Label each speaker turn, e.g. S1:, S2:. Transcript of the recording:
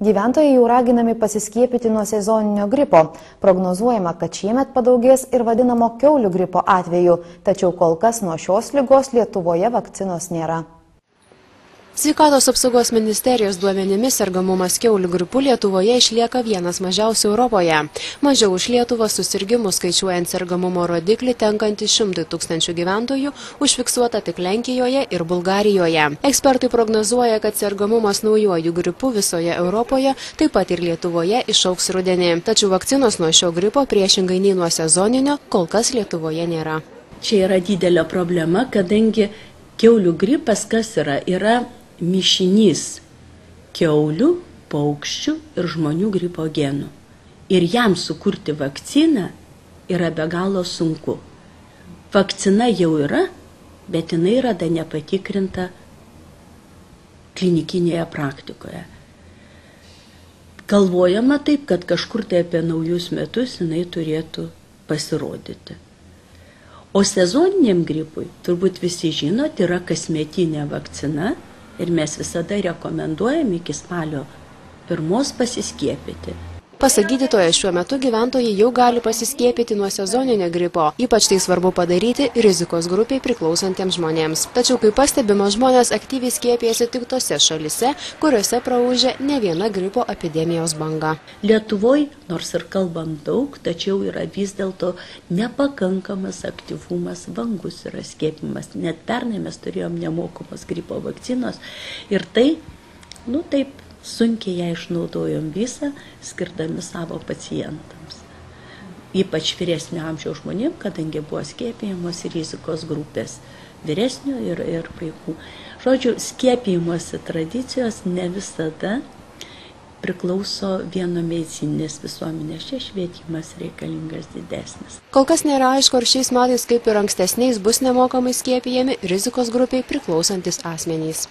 S1: Gyventojai jau raginami pasiskiepyti nuo sezoninio gripo. Prognozuojama, kad šiemet padaugės ir vadinamo keulių gripo atveju, tačiau kol kas nuo šios lygos Lietuvoje vakcinos nėra.
S2: Sveikatos apsaugos ministerijos duomenimis sergamumas keulių gripu Lietuvoje išlieka vienas mažiausių Europoje. Mažiau už Lietuvą susirgymų skaičiuojant sergamumo rodiklį tenkantį šimtai tūkstančių gyventojų užfiksuota tik Lenkijoje ir Bulgarijoje. Ekspertai prognozuoja, kad sergamumas naujuoju gripu visoje Europoje, taip pat ir Lietuvoje išauks rudenį. Tačiau vakcinos nuo šio gripo priešingai nei nuo sezoninio kol kas Lietuvoje nėra.
S3: Čia yra didelė problema, kadangi keulių gripas kas yra? Yra mišinys keulių, paukščių ir žmonių gripo genų. Ir jam sukurti vakciną yra be galo sunku. Vakcina jau yra, bet jinai yra dar nepatikrinta klinikinėje praktikoje. Galvojama taip, kad kažkur tai apie naujus metus jinai turėtų pasirodyti. O sezoniniam gripui, turbūt visi žinot, yra kasmetinė vakcina ir mes visada rekomenduojam iki spalio pirmos pasiskiepyti.
S2: Pasak gydytojo, šiuo metu gyventojai jau gali pasiskiepyti nuo sezoninio gripo. Ypač tai svarbu padaryti rizikos grupiai priklausantiems žmonėms. Tačiau, kaip pastebima, žmonės aktyviai skiepijasi tik tose šalise, kuriuose praužė ne viena gripo epidemijos banga.
S3: Lietuvoje, nors ir kalbam daug, tačiau yra vis dėlto nepakankamas aktyvumas, vangus yra skiepimas. Net pernai mes turėjom nemokamos gripo vakcinos ir tai, nu taip, sunkiai ją išnaudojom visą, skirdami savo pacientams. Ypač vyresnio amžiaus žmonėm, kadangi buvo skiepijamos rizikos grupės vyresnio ir, ir vaikų. Žodžiu, skiepijimuose tradicijos ne visada priklauso vieno medicinės visuomenės, čia švietimas reikalingas didesnis.
S2: Kol kas nėra aišku, ar šiais metais, kaip ir ankstesniais, bus nemokamai skiepijami rizikos grupiai priklausantis asmenys.